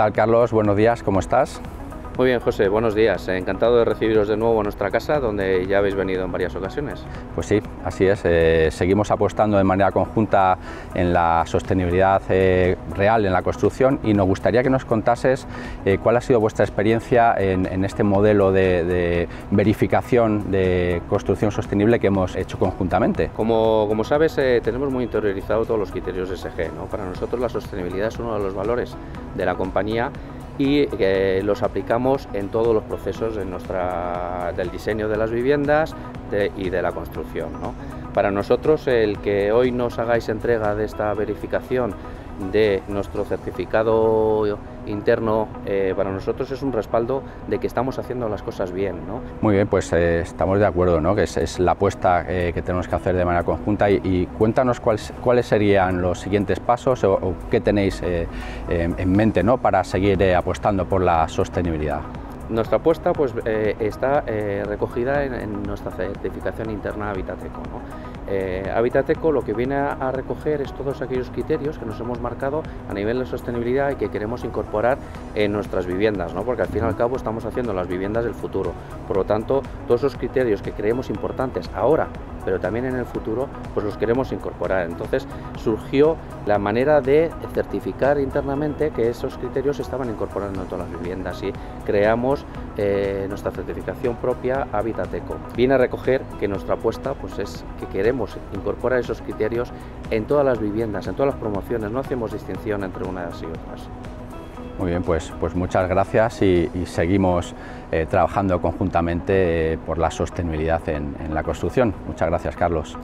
tal Carlos? Buenos días, ¿cómo estás? Muy bien, José, buenos días. Encantado de recibiros de nuevo en nuestra casa, donde ya habéis venido en varias ocasiones. Pues sí, así es. Eh, seguimos apostando de manera conjunta en la sostenibilidad eh, real en la construcción y nos gustaría que nos contases eh, cuál ha sido vuestra experiencia en, este modelo de, verificación de construcción sostenible que hemos hecho conjuntamente. Como, como sabes, tenemos muy interiorizado todos los criterios SG. ¿no? Para nosotros la sostenibilidad es uno de los valores de la compañía y los aplicamos en todos los procesos de nuestra, del diseño de las viviendas y de la construcción. Para nosotros el que hoy nos hagáis entrega de esta verificación de nuestro certificado interno eh, para nosotros es un respaldo de que estamos haciendo las cosas bien. Muy bien, pues eh, estamos de acuerdo, ¿no? que es, la apuesta eh, que tenemos que hacer de manera conjunta y, cuéntanos cuáles, cuáles serían los siguientes pasos o, qué tenéis en mente ¿no? para seguir apostando por la sostenibilidad. Nuestra apuesta pues, está recogida en, nuestra certificación interna Habitateco. Eh, Habitateco lo que viene a, recoger es todos aquellos criterios que nos hemos marcado a nivel de sostenibilidad y que queremos incorporar en nuestras viviendas, ¿no? porque al fin y al cabo estamos haciendo las viviendas del futuro. Por lo tanto, todos esos criterios que creemos importantes ahora, pero también en el futuro, pues los queremos incorporar. Entonces surgió la manera de certificar internamente que esos criterios se estaban incorporando en todas las viviendas y creamos eh, nuestra certificación propia Habitateco. Viene a recoger que nuestra apuesta pues es que queremos incorporar esos criterios en todas las viviendas, en todas las promociones, no hacemos distinción entre unas y otras. Muy bien, pues, pues muchas gracias y, seguimos eh, trabajando conjuntamente eh, por la sostenibilidad en la construcción. Muchas gracias, Carlos.